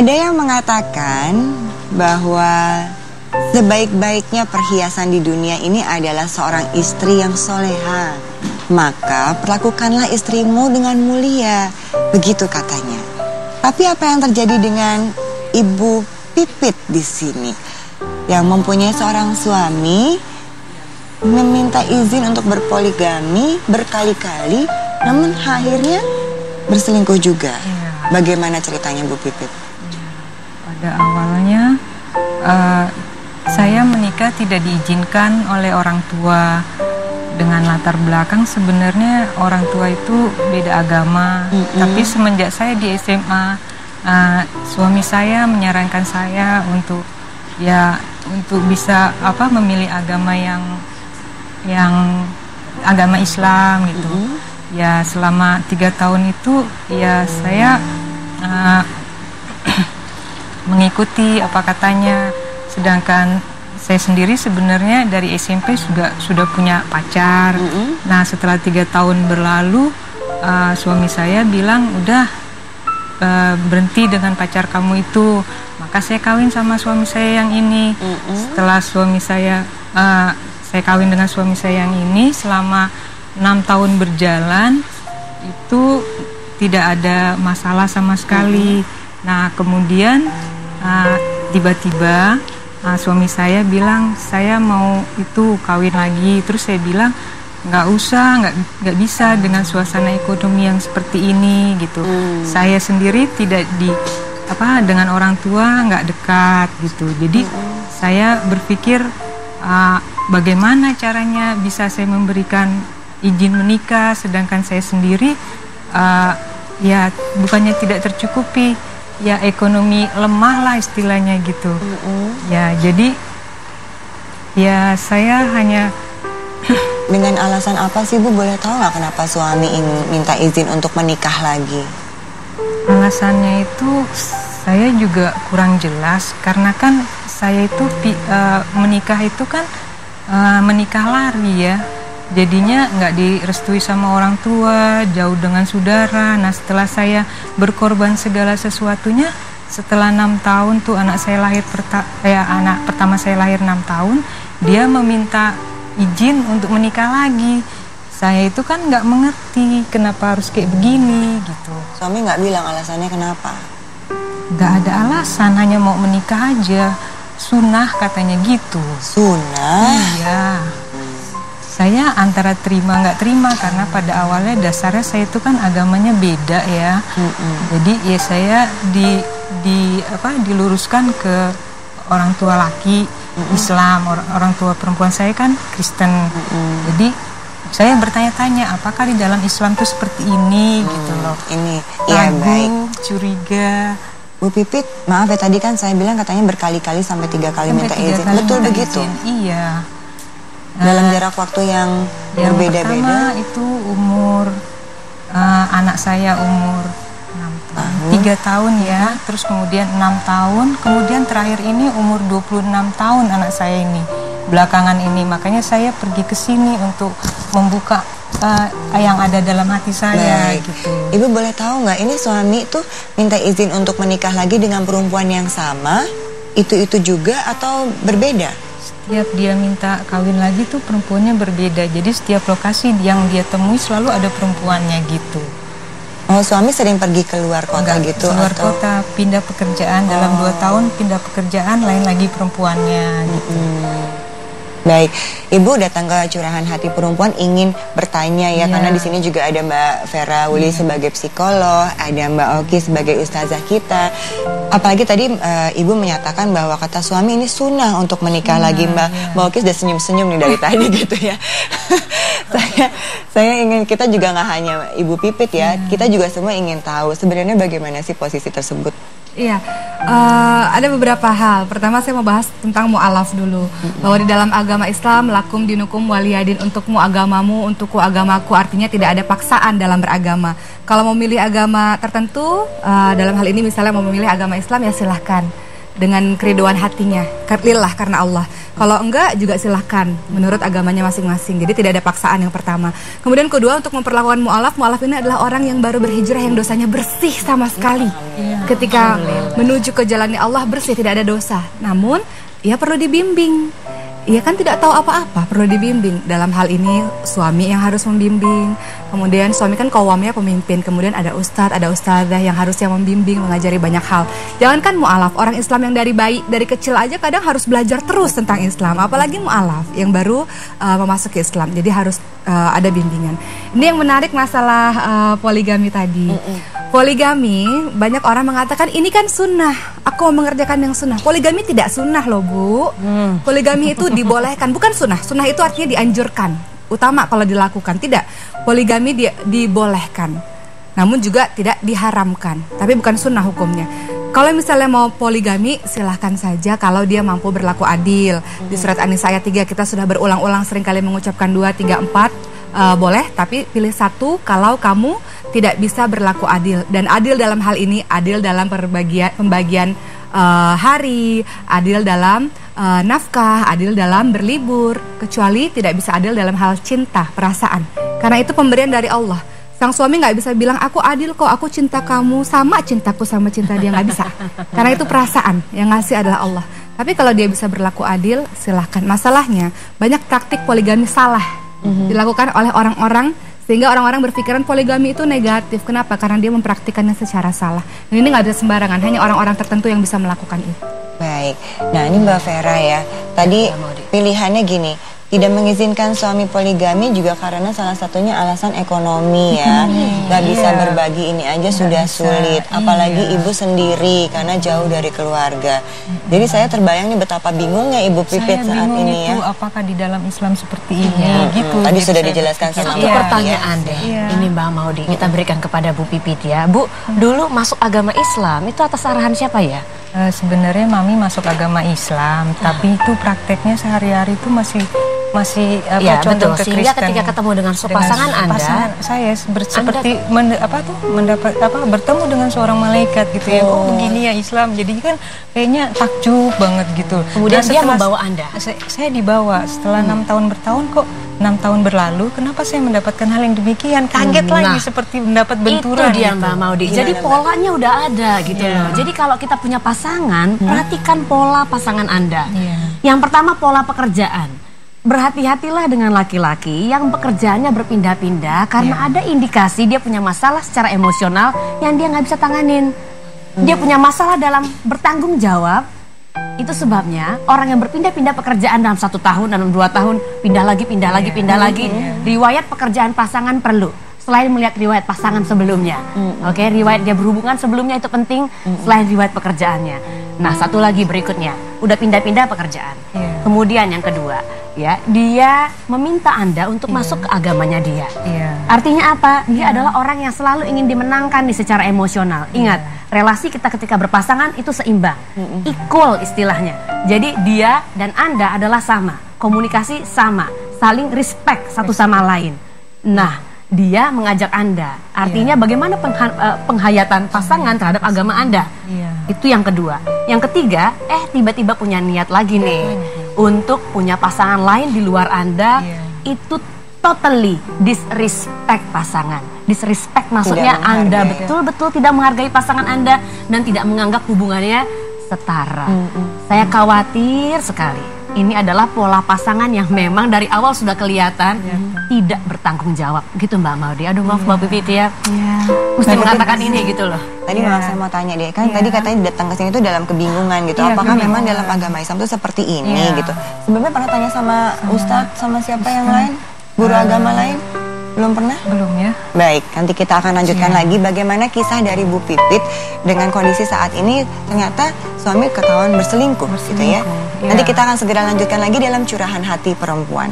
Ada yang mengatakan bahwa sebaik-baiknya perhiasan di dunia ini adalah seorang istri yang soleha. Maka perlakukanlah istrimu dengan mulia, begitu katanya. Tapi apa yang terjadi dengan ibu Pipit di sini yang mempunyai seorang suami meminta izin untuk berpoligami berkali-kali, namun akhirnya berselingkuh juga. Iya. Bagaimana ceritanya Bu Pipit? Pada awalnya uh, saya menikah tidak diizinkan oleh orang tua dengan latar belakang sebenarnya orang tua itu beda agama. Mm-mm. Tapi semenjak saya di SMA, uh, suami saya menyarankan saya untuk ya untuk bisa apa memilih agama yang yang agama Islam gitu. Mhm. Ya selama tiga tahun itu ya saya uh, mengikuti apa katanya. Sedangkan saya sendiri sebenarnya dari SMP juga sudah punya pacar. Mhm. Nah setelah tiga tahun berlalu uh, suami saya bilang udah uh, berhenti dengan pacar kamu itu. Maka saya kawin sama suami saya yang ini. Mhm. Setelah suami saya uh, saya kawin dengan suami saya yang ini selama enam tahun berjalan itu tidak ada masalah sama sekali. Nah kemudian tiba-tiba uh, suami saya bilang saya mau itu kawin lagi. Terus saya bilang nggak usah, nggak nggak bisa dengan suasana ekonomi yang seperti ini gitu. Hmm. Saya sendiri tidak di apa dengan orang tua nggak dekat gitu. Jadi saya berpikir uh, bagaimana caranya bisa saya memberikan izin menikah, sedangkan saya sendiri uh, ya bukannya tidak tercukupi, ya ekonomi lemah lah istilahnya gitu. Mhm. Ya jadi ya saya hanya Dengan alasan apa sih Bu boleh tahu nggak kenapa suami ingin minta izin untuk menikah lagi? alasannya itu saya juga kurang jelas karena kan saya itu eh, menikah itu kan eh, menikah lari ya jadinya nggak direstui sama orang tua jauh dengan saudara. Nah setelah saya berkorban segala sesuatunya setelah enam tahun tuh anak saya lahir perta ya anak pertama saya lahir enam tahun dia meminta izin untuk menikah lagi. Saya itu kan nggak mengerti kenapa harus kayak begini gitu. Suami nggak bilang alasannya kenapa? nggak ada alasan hanya mau menikah aja. Sunnah katanya gitu. Sunnah. iya saya antara terima nggak terima karena pada awalnya dasarnya saya itu kan agamanya beda ya Mm-mm. jadi ya saya di di apa diluruskan ke orang tua laki Islam or- orang tua perempuan saya kan Kristen jadi saya bertanya-tanya apakah di dalam Islam itu seperti ini gitu loh Ini, Ragu, baik. curiga Bu Pipit, maaf ya tadi kan saya bilang katanya berkali-kali sampai tiga kali Sampai minta tiga izin. kali Betul minta begitu. izin. Iya. Dalam Nah, jarak waktu yang, yang berbeda-beda. itu umur eh, anak saya umur 6 tahun, tiga tahun ya, terus kemudian enam tahun, kemudian terakhir ini umur 26 tahun anak saya ini belakangan ini, makanya saya pergi ke sini untuk membuka eh, yang ada dalam hati saya Baik. gitu. Ibu boleh tahu nggak ini suami tuh minta izin untuk menikah lagi dengan perempuan yang sama? Itu-itu juga atau berbeda? Setiap dia minta kawin lagi tuh perempuannya berbeda, jadi setiap lokasi yang dia temui selalu ada perempuannya gitu. Oh suami sering pergi keluar kota Enggak, gitu keluar atau? kota pindah pekerjaan dalam dua tahun pindah pekerjaan lain lagi perempuannya gitu. Hmm. Baik, Ibu datang ke curahan hati perempuan ingin bertanya ya, Iya. karena di sini juga ada Mbak Vera Uli sebagai psikolog, ada Mbak Oki sebagai ustazah kita. Apalagi tadi eh, Ibu menyatakan bahwa kata suami ini sunnah untuk menikah lagi, Mbak. Mbak Oki sudah senyum-senyum nih dari tadi gitu ya. saya saya ingin kita juga nggak hanya Ibu Pipit ya, kita juga semua ingin tahu sebenarnya bagaimana sih posisi tersebut. Iya, eh, ada beberapa hal. Pertama saya mau bahas tentang mu'alaf dulu. Bahwa di dalam agama Islam, lakum dinukum waliyadin untukmu agamamu, untukku agamaku. Artinya tidak ada paksaan dalam beragama. Kalau mau milih agama tertentu, eh, dalam hal ini misalnya mau memilih agama Islam ya silahkan. Dengan keriduan hatinya, lillah karena Allah. Kalau enggak juga silahkan menurut agamanya masing-masing. Jadi tidak ada paksaan yang pertama. Kemudian kedua untuk memperlakukan mualaf, mualaf ini adalah orang yang baru berhijrah yang dosanya bersih sama sekali. Ketika menuju ke jalannya Allah bersih tidak ada dosa. Namun ia perlu dibimbing ia kan tidak tahu apa-apa, perlu dibimbing. Dalam hal ini suami yang harus membimbing. Kemudian suami kan kawamnya pemimpin. Kemudian ada ustadz, ada ustadzah yang harusnya membimbing, mengajari banyak hal. Jangankan mu'alaf, orang Islam yang dari bayi, dari kecil aja kadang harus belajar terus tentang Islam. Apalagi mu'alaf yang baru uh, memasuki Islam. Jadi harus uh, ada bimbingan. Ini yang menarik masalah uh, poligami tadi. Mm -mm. Poligami, banyak orang mengatakan ini kan sunnah. Aku mau mengerjakan yang sunnah. Poligami tidak sunnah loh bu. Hmm. Poligami itu dibolehkan, bukan sunnah. Sunnah itu artinya dianjurkan. Utama kalau dilakukan. Tidak, poligami di, dibolehkan. Namun juga tidak diharamkan. Tapi bukan sunnah hukumnya. Kalau misalnya mau poligami, silahkan saja kalau dia mampu berlaku adil. Di surat An-Nisa ayat 3 kita sudah berulang-ulang sering kali mengucapkan 2, 3, 4 uh, boleh tapi pilih satu kalau kamu tidak bisa berlaku adil. Dan adil dalam hal ini adil dalam perbagian pembagian uh, hari adil dalam uh, nafkah adil dalam berlibur kecuali tidak bisa adil dalam hal cinta perasaan. Karena itu pemberian dari Allah. Sang suami nggak bisa bilang aku adil kok aku cinta kamu sama cintaku sama cinta dia. Nggak bisa. Karena itu perasaan yang ngasih adalah Allah. Tapi kalau dia bisa berlaku adil silahkan. Masalahnya banyak praktik poligami salah hmm dilakukan oleh orang-orang sehingga orang-orang berpikiran poligami itu negatif. Kenapa? Karena dia mempraktikannya secara salah. Dan ini nggak ada sembarangan, hanya orang-orang tertentu yang bisa melakukan itu. Baik. Nah ini Mbak Vera ya. Tadi pilihannya gini tidak mengizinkan suami poligami juga karena salah satunya alasan ekonomi ya nggak bisa iya. berbagi ini aja sudah bisa. sulit apalagi iya. ibu sendiri karena jauh dari keluarga jadi saya terbayang nih betapa bingungnya ibu Pipit saya saat ini itu, ya apakah di dalam Islam seperti ini hmm. gitu tadi jadi sudah dijelaskan sama satu pertanyaan ya. deh iya. ini Mbak Maudi kita berikan kepada Bu Pipit ya Bu dulu masuk agama Islam itu atas arahan siapa ya Uh, sebenarnya mami masuk agama Islam, uh. tapi itu prakteknya sehari-hari itu masih masih apa ya, condong betul. ke Sehingga Kristen. ketika ketemu dengan pasangan Anda, pasangan saya seperti anda, apa tuh mendapat apa bertemu dengan seorang malaikat gitu oh. ya. Oh begini ya Islam. Jadi kan kayaknya takjub banget gitu. Kemudian nah, dia membawa Anda. Saya, saya dibawa setelah enam hmm. tahun bertahun kok enam tahun berlalu kenapa saya mendapatkan hal yang demikian kaget hmm, lagi seperti mendapat benturan itu dia gitu. Mbak Maudi jadi polanya udah ada gitu yeah. loh jadi kalau kita punya pasangan hmm. perhatikan pola pasangan Anda yeah. yang pertama pola pekerjaan Berhati-hatilah dengan laki-laki yang pekerjaannya berpindah-pindah karena yeah. ada indikasi dia punya masalah secara emosional yang dia nggak bisa tanganin. Hmm. Dia punya masalah dalam bertanggung jawab. Itu sebabnya orang yang berpindah-pindah pekerjaan dalam satu tahun, dalam dua tahun, pindah lagi, pindah lagi, iya. pindah yeah. lagi. Yeah. Riwayat pekerjaan pasangan perlu. Selain melihat riwayat pasangan sebelumnya, mm. oke, okay, riwayat dia berhubungan sebelumnya itu penting. Mm. Selain riwayat pekerjaannya. Nah, satu lagi berikutnya, udah pindah-pindah pekerjaan. Yeah. Kemudian yang kedua, ya dia meminta anda untuk yeah. masuk ke agamanya dia. Yeah. Artinya apa? Dia yeah. adalah orang yang selalu ingin dimenangkan di secara emosional. Ingat, yeah. relasi kita ketika berpasangan itu seimbang, mm -hmm. equal istilahnya. Jadi dia dan anda adalah sama, komunikasi sama, saling respect satu sama lain. Nah dia mengajak Anda. Artinya yeah. bagaimana pengha eh, penghayatan pasangan terhadap agama Anda. Yeah. Itu yang kedua. Yang ketiga, eh tiba-tiba punya niat lagi nih mm-hmm. untuk punya pasangan lain di luar Anda. Yeah. Itu totally disrespect pasangan. Disrespect maksudnya Anda betul-betul tidak menghargai pasangan Anda dan tidak menganggap hubungannya setara. Mm -hmm. Saya khawatir sekali ini adalah pola pasangan yang memang dari awal sudah kelihatan ya. tidak bertanggung jawab gitu Mbak Maudi. Aduh maaf ya. Mbak Pipit ya. ya. Mesti mengatakan ini gitu loh. Tadi ya. malah saya mau tanya deh, kan ya. tadi katanya datang ke sini itu dalam kebingungan gitu. Ya, Apakah memang dalam agama Islam itu seperti ini ya. gitu? Sebelumnya pernah tanya sama, sama Ustadz sama siapa Ustaz. yang lain? Guru uh, agama lain? Belum pernah? Belum ya. Baik, nanti kita akan lanjutkan ya. lagi bagaimana kisah dari Bu Pipit dengan kondisi saat ini ternyata suami ketahuan berselingkuh, berselingkuh gitu ya. Nanti kita akan segera lanjutkan lagi dalam curahan hati perempuan.